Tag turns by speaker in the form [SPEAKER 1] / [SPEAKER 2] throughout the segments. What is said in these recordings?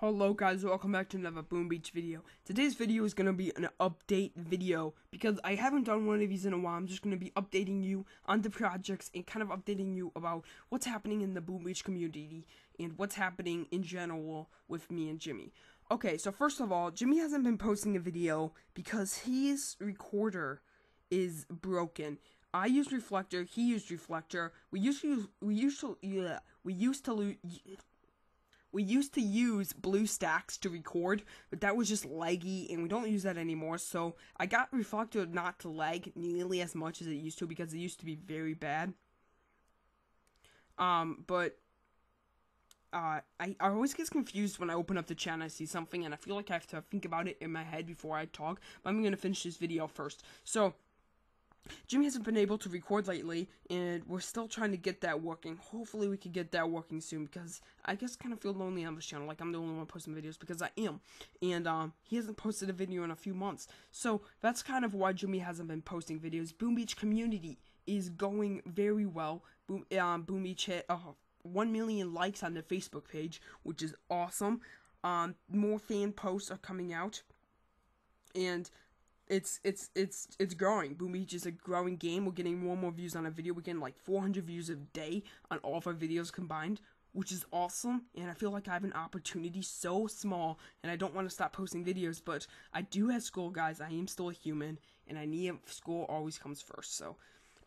[SPEAKER 1] Hello guys, welcome back to another Boom Beach video. Today's video is going to be an update video because I haven't done one of these in a while. I'm just going to be updating you on the projects and kind of updating you about what's happening in the Boom Beach community and what's happening in general with me and Jimmy. Okay, so first of all, Jimmy hasn't been posting a video because his recorder is broken. I used Reflector, he used Reflector. We used to use, we used to yeah, we used to lose we used to use BlueStacks to record, but that was just laggy, and we don't use that anymore. So I got Reflector not to lag nearly as much as it used to because it used to be very bad. Um, but uh, I, I always get confused when I open up the chat and I see something, and I feel like I have to think about it in my head before I talk. But I'm gonna finish this video first. So Jimmy hasn't been able to record lately, and we're still trying to get that working. Hopefully, we can get that working soon because I just kind of feel lonely on this channel. Like I'm the only one posting videos because I am, and um, he hasn't posted a video in a few months. So that's kind of why Jimmy hasn't been posting videos. Boom Beach community is going very well. Boom, um, Boom Beach hit uh, one million likes on the Facebook page, which is awesome. Um, more fan posts are coming out, and it's it's it's it's growing. Boom Beach is a growing game. We're getting more and more views on a video. We're getting like 400 views a day on all of our videos combined, which is awesome. And I feel like I have an opportunity so small, and I don't want to stop posting videos. But I do have school, guys. I am still a human, and I need school always comes first. So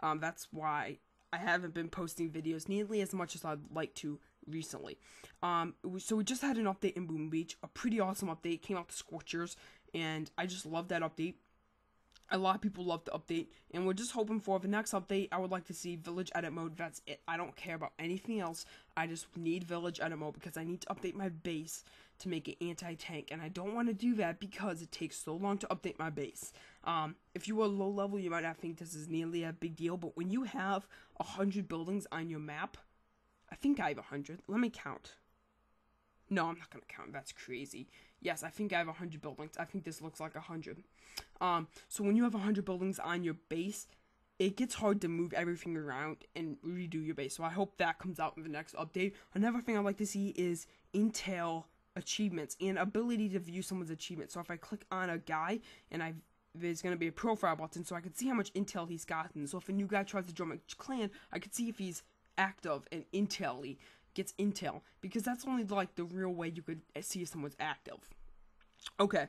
[SPEAKER 1] um, that's why I haven't been posting videos nearly as much as I'd like to recently. Um, so we just had an update in Boom Beach, a pretty awesome update. Came out the Scorchers, and I just love that update a lot of people love the update, and we're just hoping for the next update. I would like to see Village Edit Mode. That's it. I don't care about anything else. I just need Village Edit Mode because I need to update my base to make it anti-tank, and I don't want to do that because it takes so long to update my base. Um, if you are low level, you might not think this is nearly a big deal, but when you have a hundred buildings on your map, I think I have a hundred. Let me count. No, I'm not gonna count. That's crazy. Yes, I think I have a 100 buildings. I think this looks like a 100. Um, so when you have 100 buildings on your base, it gets hard to move everything around and redo your base. So I hope that comes out in the next update. Another thing I'd like to see is Intel achievements and ability to view someone's achievements. So if I click on a guy and I there's going to be a profile button so I can see how much intel he's gotten. So if a new guy tries to join my clan, I can see if he's active and intel gets intel because that's only like the real way you could see if someone's active. Okay.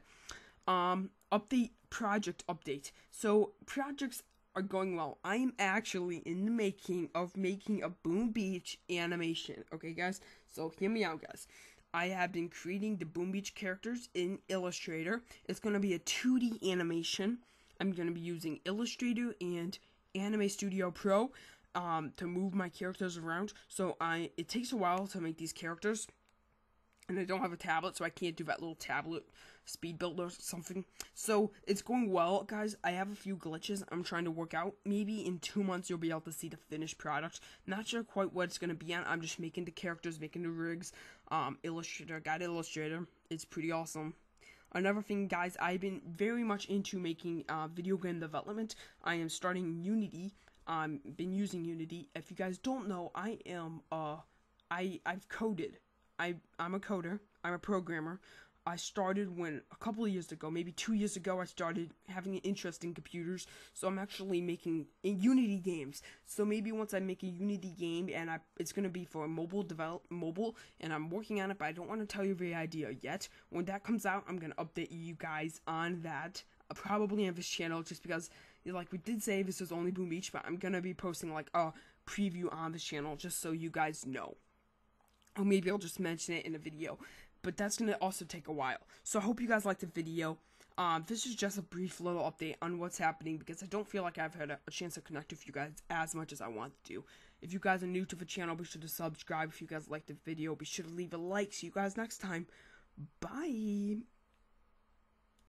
[SPEAKER 1] Um update project update. So projects are going well. I am actually in the making of making a Boom Beach animation. Okay, guys? So hear me out, guys. I have been creating the Boom Beach characters in Illustrator. It's going to be a 2D animation. I'm going to be using Illustrator and Anime Studio Pro um, to move my characters around. So I it takes a while to make these characters, and I don't have a tablet, so I can't do that little tablet speed builder or something. So it's going well, guys. I have a few glitches I'm trying to work out. Maybe in two months you'll be able to see the finished product. Not sure quite what it's gonna be on. I'm just making the characters, making the rigs. Um, Illustrator, got Illustrator. It's pretty awesome. Another thing, guys, I've been very much into making uh, video game development. I am starting Unity I'm been using Unity. If you guys don't know, I am uh I I've coded. I I'm a coder. I'm a programmer. I started when a couple of years ago, maybe two years ago, I started having an interest in computers. So I'm actually making Unity games. So maybe once I make a Unity game and I, it's gonna be for mobile develop mobile, and I'm working on it, but I don't want to tell you the idea yet. When that comes out, I'm gonna update you guys on that, uh, probably on this channel, just because like we did say this was only Boom Beach, but I'm gonna be posting like a preview on this channel just so you guys know. Or maybe I'll just mention it in a video. But that's gonna also take a while. So I hope you guys liked the video. Um, this is just a brief little update on what's happening because I don't feel like I've had a, a, chance to connect with you guys as much as I want to. If you guys are new to the channel, be sure to subscribe. If you guys liked the video, be sure to leave a like. See you guys next time. Bye.